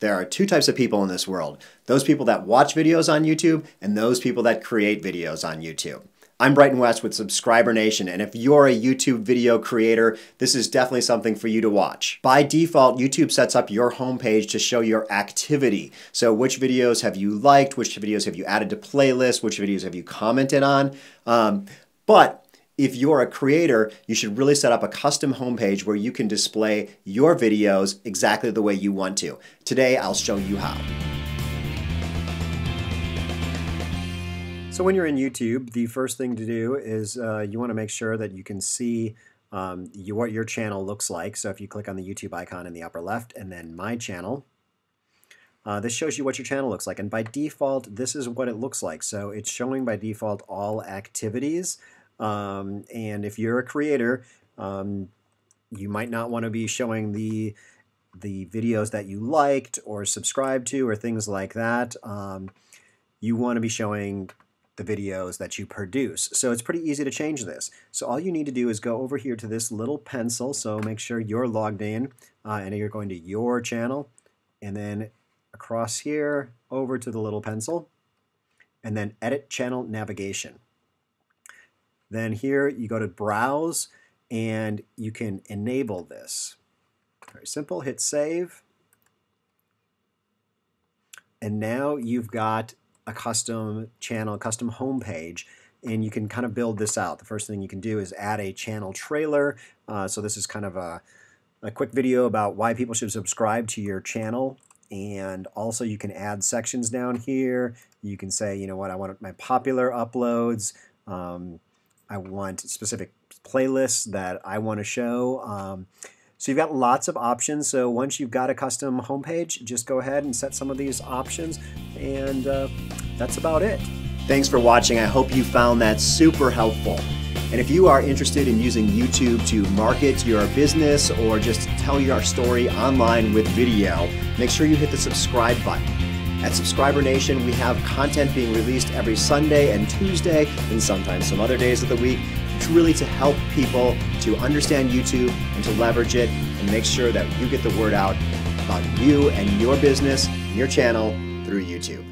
There are two types of people in this world those people that watch videos on YouTube and those people that create videos on YouTube. I'm Brighton West with Subscriber Nation, and if you're a YouTube video creator, this is definitely something for you to watch. By default, YouTube sets up your homepage to show your activity. So, which videos have you liked? Which videos have you added to playlists? Which videos have you commented on? Um, but if you're a creator, you should really set up a custom homepage where you can display your videos exactly the way you want to. Today, I'll show you how. So when you're in YouTube, the first thing to do is uh, you want to make sure that you can see um, you, what your channel looks like. So if you click on the YouTube icon in the upper left and then My Channel, uh, this shows you what your channel looks like. And by default, this is what it looks like. So it's showing by default all activities. Um, and if you're a creator, um, you might not want to be showing the the videos that you liked or subscribed to or things like that. Um, you want to be showing the videos that you produce. So it's pretty easy to change this. So all you need to do is go over here to this little pencil. So make sure you're logged in uh, and you're going to your channel and then across here over to the little pencil and then edit channel navigation. Then here you go to browse and you can enable this. Very simple, hit save. And now you've got a custom channel, custom homepage, and you can kind of build this out. The first thing you can do is add a channel trailer. Uh, so this is kind of a, a quick video about why people should subscribe to your channel. And also you can add sections down here. You can say, you know what, I want my popular uploads. Um, I want specific playlists that I want to show. Um, so you've got lots of options. So once you've got a custom homepage, just go ahead and set some of these options, and uh, that's about it. Thanks for watching. I hope you found that super helpful. And if you are interested in using YouTube to market your business or just tell your story online with video, make sure you hit the subscribe button. At Subscriber Nation, we have content being released every Sunday and Tuesday, and sometimes some other days of the week. It's really to help people to understand YouTube and to leverage it and make sure that you get the word out about you and your business, and your channel through YouTube.